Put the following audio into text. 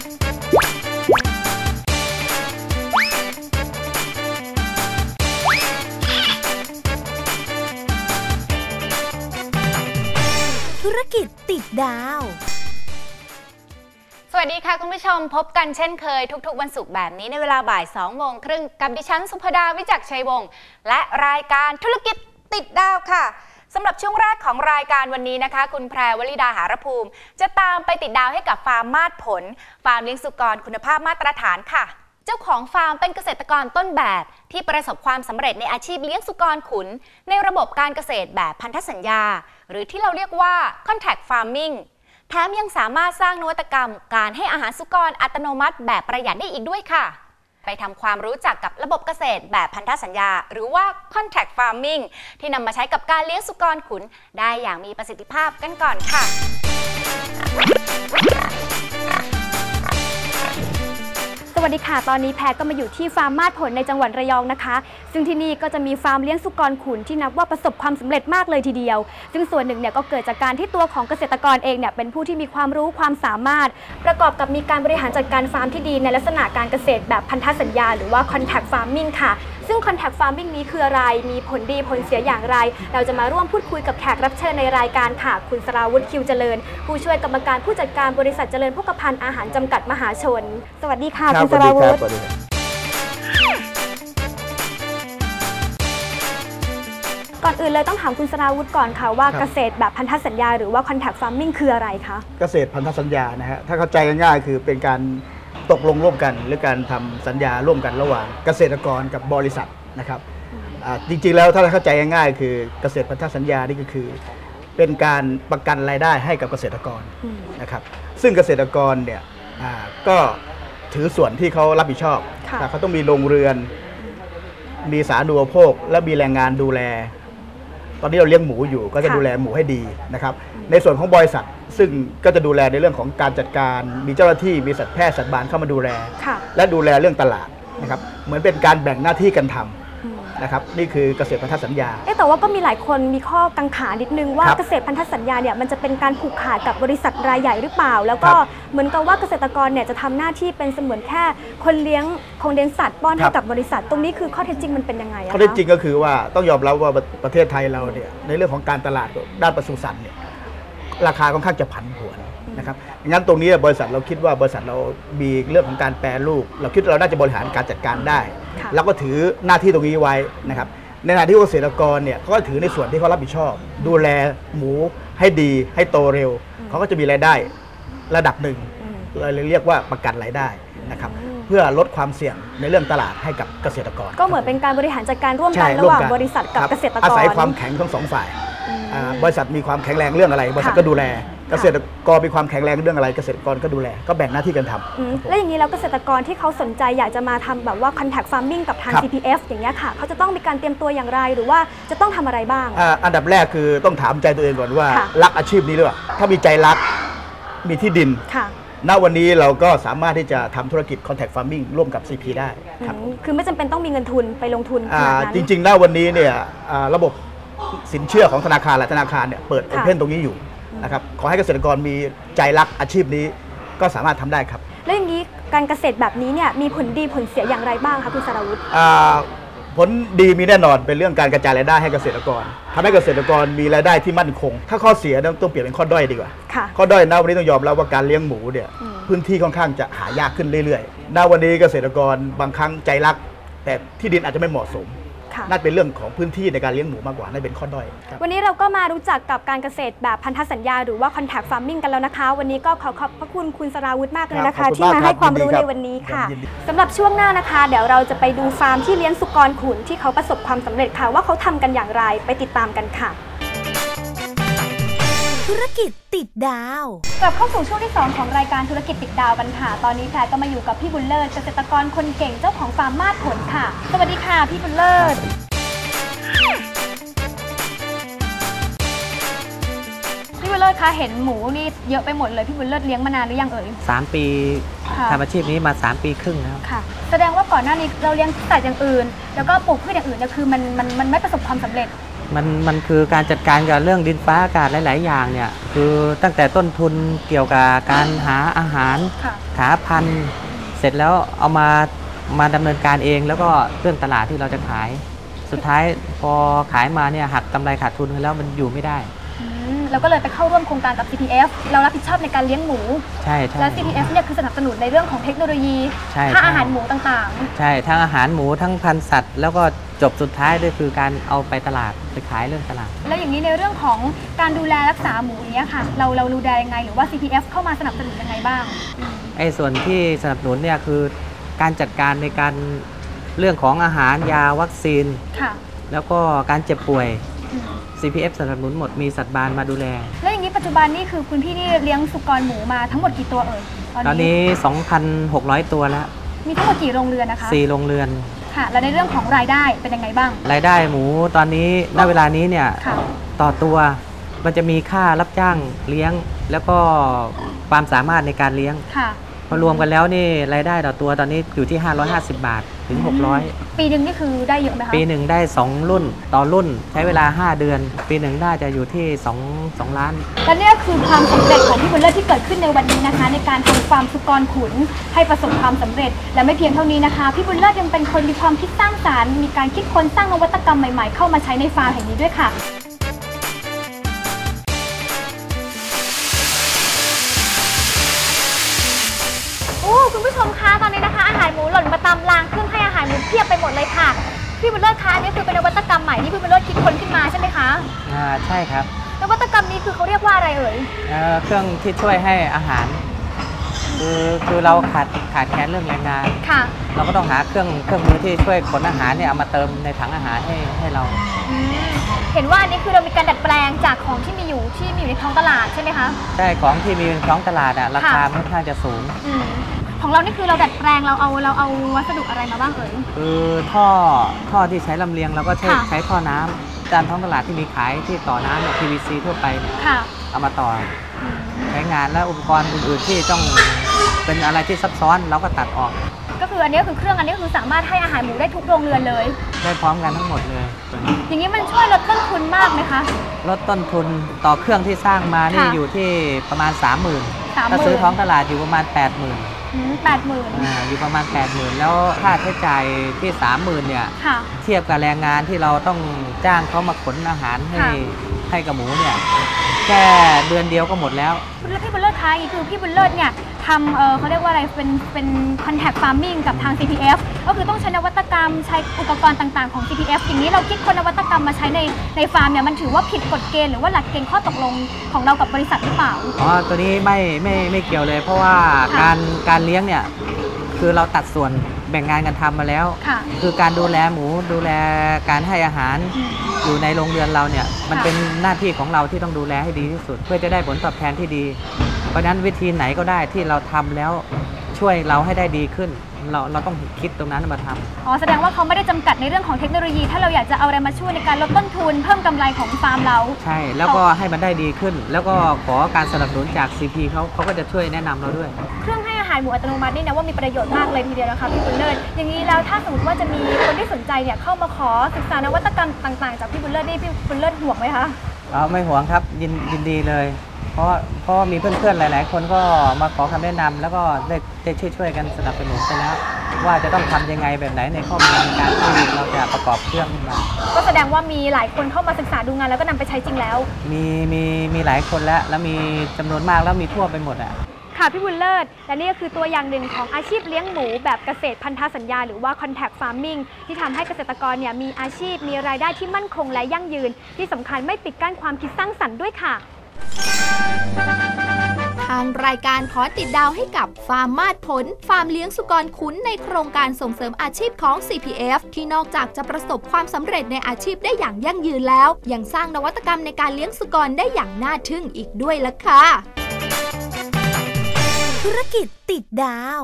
ธุรกิจติดดาว สวัสดีค่ะคุณผู้ชมพบกันเช่นเคย ทุกๆ วันศุกร์แบบนี้ในเวลาบ่าย2โมงครึ่งกับดิฉันสุภดาวิจักชัยวงศ์และรายการธุรกิจติดดาวค่ะ สำหรับช่วงแรกของรายการวันนี้นะคะ คุณแพรวลิดาหารภูมิ จะตามไปติดดาวให้กับฟาร์มมาดผล ฟาร์มเลี้ยงสุกรคุณภาพมาตรฐานค่ะ เจ้าของฟาร์มเป็นเกษตรกรต้นแบบ ที่ประสบความสำเร็จในอาชีพเลี้ยงสุกรขุน ในระบบการเกษตรแบบพันธสัญญา หรือที่เราเรียกว่า contact farming แถมยังสามารถสร้างนวัตกรรม การให้อาหารสุกรอัตโนมัติแบบประหยัดได้อีกด้วยค่ะ ไปทำความรู้จักกับระบบเกษตรแบบพันธสัญญา หรือว่า contract farming ที่นำมาใช้กับการเลี้ยงสุกรขุน ได้อย่างมีประสิทธิภาพกันก่อนค่ะ วัสดีค่ะ ตอนนี้แพรก็มาอยู่ที่ฟาร์มมาดผลในจังหวัดระยองนะคะ ซึ่งที่นี่ก็จะมีฟาร์มเลี้ยงสุกรขุนที่นับว่าประสบความสำเร็จมากเลยทีเดียว ซึ่งส่วนหนึ่งเนี่ยก็เกิดจากการที่ตัวของเกษตรกรเองเนี่ยเป็นผู้ที่มีความรู้ความสามารถ ประกอบกับมีการบริหารจัดการฟาร์มที่ดีในลักษณะการเกษตรแบบพันธสัญญา หรือว่า contact farming ค่ะ ซึ่ง contact farming นี้คืออะไร มีผลดีผลเสียอย่างไร เราจะมาร่วมพูดคุยกับแขกรับเชิญในรายการค่ะ คุณสราวุฒิคิวเจริญ ผู้ช่วยกรรมการผู้จัดการบริษัทเจริญพกพันธ์อาหารจำกัดมหาชน สวัสดีค่ะรับคุณสราวุฒิสวัสดีครับก่อนอื่นเลยต้องถามคุณสราวุฒิก่อนค่ะว่าครับเกษตรแบบพันธสัญญาหรือว่า contact farming คืออะไรคะ เกษตรพันธสัญญานะฮะ ถ้าเข้าใจง่ายๆคือเป็นการ ตกลงร่วมกัน หรือการทำสัญญาร่วมกันระหว่างเกษตรกรกับบริษัทนะครับอ่าจริงๆแล้วถ้าเราเข้าใจง่ายๆ คือเกษตรพันธสัญญานี่ก็คือ เป็นการประกันรายได้ให้กับเกษตรกรอืมนะครับซึ่งเกษตรกรเนี่ยอ่าก็ถือส่วนที่เขารับผิดชอบค่ะนะเขาต้องมีโรงเรือน มีสาธารณูปโภค และมีแรงงานดูแล ตอนนี้เราเลี้ยงหมูอยู่ก็จะดูแลหมูให้ดีนะครับ ในส่วนของบริษัทซึ่งก็จะดูแลในเรื่องของการจัดการมีเจ้าหน้าที่มีสัตวแพทย์สัตว์บานเข้ามาดูแลค่ะและดูแลเรื่องตลาดนะครับเหมือนเป็นการแบ่งหน้าที่กันทอืมำ นะครับนี่คือเกษตรพันธสัญญา เอ๊ะแต่ว่าก็มีหลายคนมีข้อกังขานิดนึงว่าครับเกษตรพันธสัญญาเนี่ยมันจะเป็นการผูกขาดกับบริษัทรายใหญ่หรือเปล่า แล้วก็ครับเหมือนกับว่าเกษตรกรเนี่ยจะทำหน้าที่เป็นเสมือนแค่คนเลี้ยงคงเลี้ยงสัตว์ป้อนคให้รับกับบริษัท ตรงนี้คือข้อเท็จจริงมันเป็นยังไงอะข้อเท็จคะจริงก็คือว่าต้องยอมรับว่าประเทศไทยเราเนี่ยในเรื่องของการตลาดด้านปศุสัตว์เนี่ย ราคาค่อนข้างจะผันผวนนะครับงั้นตรงนี้บริษัทเราคิดว่าบริษัทเรามีเรื่องของการแปรรูป เราคิดว่าเราน่าจะบริหารการจัดการได้ค่ะเราก็ถือหน้าที่ตรงนี้ไว้นะครับในขณะที่เกษตรกรเนี่ยเขาก็ถือในส่วนที่เขารับผิดชอบ ดูแลหมูให้ดีให้โตเร็ว เขาก็จะมีรายได้ระดับหนึ่งอืมเราเลยเรียกว่าประกันรายได้นะครับอืมเพื่อลดความเสี่ยงในเรื่องตลาดให้กับเกษตรกร ก็เหมือนเป็นการบริหารจัดการร่วมใช่กันระหว่างมกันบริษัทกับคเกษตรกรอาศัยความแข็งทั้งสองฝ่ายอืมอ่า บริษัทมีความแข็งแรงเรื่องอะไร บริษัทค่ะก็ดูแล เกษตรกรมีความแข็งแรงเรื่องอะไร เกษตรกรก็ดูแล ก็แบ่งหน้าที่กันทำอืมแล้วอย่างนี้แล้วเกษตรกรที่เขาสนใจอยากจะมาทำแบบว่า contact farming กับทางครับ CPF อย่างเงี้ยค่ะ เขาจะต้องมีการเตรียมตัวอย่างไรหรือว่าจะต้องทำอะไรบ้างอ่าอันดับแรกคือต้องถามใจตัวเองก่อนว่าค่ะรักอาชีพนี้หรือเปล่า ถ้ามีใจรัก มีที่ดินค่ะณวันนี้เราก็สามารถที่จะทำธุรกิจ contact farming ร่วมกับ CP ได้ครับอืมคือไม่จำเป็นต้องมีเงินทุนไปลงทุนขอ่านาดนั้นจริงๆณวันนี้เนี่ยอ่าระบบ สินเชื่อของธนาคารหลายธนาคารเนี่ยเปิดโอค่ะเพนตรงนี้อยู่นะครับขอให้เกษตรกรมีใจรักอาชีพนี้ก็สามารถทำได้ครับ แล้วอย่างนี้การเกษตรแบบนี้เนี่ยมีผลดีผลเสียอย่างไรบ้างคะคุณสราวุฒิอ่าผลดีมีแน่นอนเป็นเรื่องการกระจายรายได้ให้เกษตรกรทำให้เกษตรกรมีรายได้ที่มั่นคง ถ้าข้อเสียต้องต้องเปลี่ยนเป็นข้อด้อยดีกว่าค่ะข้อด้อยนะวันนี้ต้องยอมรับว่าการเลี้ยงหมูเนี่ยอืมพื้นที่ค่อนข้างจะหายากขึ้นเรื่อยๆณวันนี้เกษตรกรบางครั้งใจรัก แต่ที่ดินอาจจะไม่เหมาะสม ค่ะน่าเป็นเรื่องของพื้นที่ในการเลี้ยงหมูมากกว่าน่าเป็นข้อด้อยครับวันนี้เราก็มารู้จักกับการเกษตรแบบพันธสัญญา หรือว่า contact farming กันแล้วนะคะ วันนี้ก็ขอขอบพระคุณคุณสราวุฒิมากเลยนะครัคะบขอบคุณที่มาากครับให้ความรู้ยินดีครัในบวันนี้ค่ะยินดีสำหรับช่วงหน้านะคะ เดี๋ยวเราจะไปดูฟาร์มที่เลี้ยงสุกรขุนที่เขาประสบความสำเร็จค่ะ ว่าเขาทำกันอย่างไรไปติดตามกันค่ะ ธุรกิจติดดาวกลับเข้าสู่ช่วงที่ 2 ของรายการธุรกิจติดดาวกันค่ะ ตอนนี้แพรก็มาอยู่กับพี่บุญเลิศเกษตรกรคนเก่งเจ้าของฟาร์มมาดผลค่ะ สวัสดีค่ะพี่บุญเลิศพี่บุญเลิศคะเห็นหมูนี่เยอะไปหมดเลยพี่บุญเลิศเลี้ยงมานานหรือยังเอ่ยสามปีค่ะ ทำอาชีพนี้มา 3 ปีครึ่งแล้วค่ะ แสดงว่าก่อนหน้านี้เราเลี้ยงสัตว์อย่างอื่น แล้วก็ปลูกพืชอย่างอื่นเนี่ยคือมันมันมันไม่ประสบความสำเร็จ มันมันคือการจัดการกับเรื่องดินฟ้าอากาศหลาย ๆ อย่างเนี่ยคือตั้งแต่ต้นทุนเกี่ยวกับการหาอาหารค่ะ หาพันธุ์เสร็จแล้วเอามามาดำเนินการเอง แล้วก็เรื่องตลาดที่เราจะขาย สุดท้ายพอขายมาเนี่ยหักกำไรขาดทุนกันแล้วมันอยู่ไม่ได้ อืมเราก็เลยไปเข้าร่วมโครงการกับ CPF เรารับผิดชอบในการเลี้ยงหมู ใช่ใช่และ CPF เนี่ยคือสนับสนุนในเรื่องของเทคโนโลยีใช่ค่าใช่อาหารหมูต่าง ใช่ทั้งอาหารหมูทั้งพันธุ์สัตว์ แล้วก็ จบสุดท้ายด้วยคือการเอาไปตลาดไปขายเรื่องตลาดๆแล้วอย่างนี้ในเรื่องของการดูแลรักษาหมูเนี้ยค่ะ เราเราดูแลยังไงหรือว่า CPF เข้ามาสนับสนุนยังไงบ้างอืมไอ้ส่วนที่สนับสนุนเนี่ยคือการจัดการในการเรื่องของอาหารยาวัคซีน ค่ะ แล้วก็การเจ็บป่วยอืม CPF สนับสนุนหมดมีสัตว์บานมาดูแล แล้วอย่างนี้ปัจจุบันนี่คือคุณพี่นี่เลี้ยงสุกรหมูมาทั้งหมดกี่ตัวเอ่ยตอนนี้ 2,600 ตัวแล้ว มีทั้งหมดกี่โรงเรือนนะคะ 4 โรงเรือน ค่ะ แล้วในเรื่องของรายได้เป็นยังไงบ้าง รายได้หมูตอนนี้ณเวลานี้เนี่ยค่ะ ต่อตัวมันจะมีค่ารับจ้างเลี้ยง แล้วก็ความสามารถในการเลี้ยง ค่ะ พอรวมกันแล้วนี่รายได้ต่อตัวตอนนี้อยู่ที่ 550 บาทถึง 600 ปีหนึ่งนี่คือได้เยอะไหมคะปีหนึ่งได้ 2 รุ่นต่อรุ่นใช้เวลา 5 เดือน ปีหนึ่งน่าจะอยู่ที่ 2 2 ล้าน และนี่ก็คือความสำเร็จของพี่บุญเลิศที่เกิดขึ้นในวันนี้นะคะ ในการทำฟาร์มสุกรขุนให้ประสบความสำเร็จ และไม่เพียงเท่านี้นะคะ พี่บุญเลิศยังเป็นคนมีความคิดสร้างสารรค์มีการคิดค้นสร้างนวัตกรรมใหม่ๆ เข้ามาใช้ในฟาร์มแห่งนี้ด้วยค่ะ นวัตกรรมใหม่ที่พี่บุญเลิศคิดค้นขึ้นมาใช่ไหมคะอ่าใช่ครับนวัตกรรมนี้คือเขาเรียกว่าอะไรเอ่ยเอ่อเครื่องที่ช่วยให้อาหาร คือคือเราขาดขาดแคลนเรื่องแรงงาน ค่ะเราก็ต้องหาเครื่องเครื่องมือที่ช่วยขนอาหารเนี่ยเอามาเติมในถังอาหารให้ให้เรา อืมเห็นว่าอันนี้คือเรามีการดัดแปลงจากของที่มีอยู่ที่มีอยู่ในท้องตลาดใช่ไหมคะ ใช่ของที่มีในท้องตลาดอะราคาค่ะ ค่อนข้างจะสูง อืม ของเรานี่คือเราดัดแปลงเราเอาเราเอาวัสดุอะไรมาบ้างเอ่ย คือท่อท่อที่ใช้ลำเลียงเราก็ใช้ค่ะ ใช้ท่อน้ำตามท้องตลาดที่มีขายที่ต่อน้ำเนี่ย PVC ทั่วไปเนี่ยค่ะ เอามาต่ออืมใช้งานแล้วอุปกรณ์อื่นๆที่ต้องเป็นอะไรที่ซับซ้อนเราก็ตัดออกก็คืออันนี้คือเครื่องอันนี้คือสามารถให้อาหารหมูได้ทุกโรงเรือนเลย ได้พร้อมกันทั้งหมดเลยตัวนี้อย่างนี้มันช่วยลดต้นทุนมากไหมคะ ลดต้นทุนต่อเครื่องที่สร้างมานี่ค่ะอยู่ที่ประมาณ 30,000สามหถ้ามื่ซื้อนท้องตลาดอยู่ประมาณ 80,000 แปดหมื่นอ่าอยู่ประมาณ80,000แล้วค่าใช้จ่ายที่30,000เนี่ยค่ะ เทียบกับแรงงานที่เราต้องจ้างเขามาขนอาหารให้ค่ะ ให้กับหมูเนี่ยแค่เดือนเดียวก็หมดแล้ว แล้วพี่บุญเลิศคะอย่างนี้คือพี่บุญเลิศเนี่ย ทำเออเขาเรียกว่าอะไรเป็นเป็น contact farming กับทาง CPF ก็คือต้องใช้นวัตกรรมใช้อุปกรณ์ต่างๆของ CPF อย่างนี้เราคิดคนนวัตกรรมมาใช้ในในฟาร์มเนี่ยมันถือว่าผิดกฎเกณฑ์หรือว่าหลักเกณฑ์ข้อตกลงของเรากับบริษัทหรือเปล่า อ๋อตัวนี้ไม่ไม่ไม่เกี่ยวเลย เพราะว่าค่ะ การการเลี้ยงเนี่ยคือเราตัดส่วนแบ่งงานกันทำมาแล้ว ค่ะ คือการดูแลหมูดูแลการให้อาหารอืมอยู่ในโรงเรือนเราเนี่ย มันค่ะ เป็นหน้าที่ของเราที่ต้องดูแลให้ดีที่สุด เพื่อจะได้ผลตอบแทนที่ดี เพราะฉะนั้นวิธีไหนก็ได้ที่เราทำแล้วช่วยเราให้ได้ดีขึ้น เราเราต้องคิดตรงนั้นมาทำ อ๋อแสดงว่าเขาไม่ได้จำกัดในเรื่องของเทคโนโลยี ถ้าเราอยากจะเอาอะไรมาช่วยในการลดต้นทุน เพิ่มกำไรของฟาร์มเรา ใช่ แล้วก็ให้มันได้ดีขึ้น แล้วก็ขอการสนับสนุนจาก CP เขาเขาก็จะช่วยแนะนำเราด้วย เครื่องให้อาหารหมูอัตโนมัตินี่นะว่ามีประโยชน์มากเลยทีเดียวนะคะพี่บุญเลิศอย่างนี้แล้วถ้าสมมติว่าจะมีคนที่สนใจเนี่ยเข้ามาขอศึกษานวัตกรรมต่างๆ จากพี่บุญเลิศนี่พี่บุญเลิศห่วงไหมคะเราไม่หวงครับยินยินดีเลยเพ ราะเพราะว่ามีเพื่อนๆหลาย ๆ คนก็มาขอคำแนะนำแล้วก็ได้ได้ช่วยช่วยๆกันสนับสนุนไปแล้วว่าจะต้องทำยังไงแบบไหนในข้อมูลในการที่เราจะประกอบเครื่องขึ้นมา ก็แสดงว่ามีหลายคนเข้ามาศึกษาดูงานแล้วก็นำไปใช้จริงแล้ว มีมีมีหลายคนแล้ว แล้วมีจำนวนมากแล้วมีทั่วไปหมดอะค่ะพี่บุญเลิศ และนี่ก็คือตัวอย่างหนึ่งของอาชีพเลี้ยงหมูแบบเกษตรพันธสัญญา หรือว่า contact farming ที่ทำให้เกษตรกรเนี่ยมีอาชีพมีรายได้ที่มั่นคงและยั่งยืน ที่สำคัญไม่ปิดกั้นความคิดสร้างสรรค์ด้วยค่ะ ทางรายการขอติดดาวให้กับฟาร์มมาดผล ฟาร์มเลี้ยงสุกรขุนในโครงการส่งเสริมอาชีพของ CPF ที่นอกจากจะประสบความสำเร็จในอาชีพได้อย่างยั่งยืนแล้ว ยังสร้างนวัตกรรมในการเลี้ยงสุกรได้อย่างน่าทึ่งอีกด้วยล่ะค่ะ ธุรกิจติดดาว